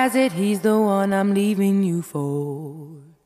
has it, he's the one I'm leaving you for.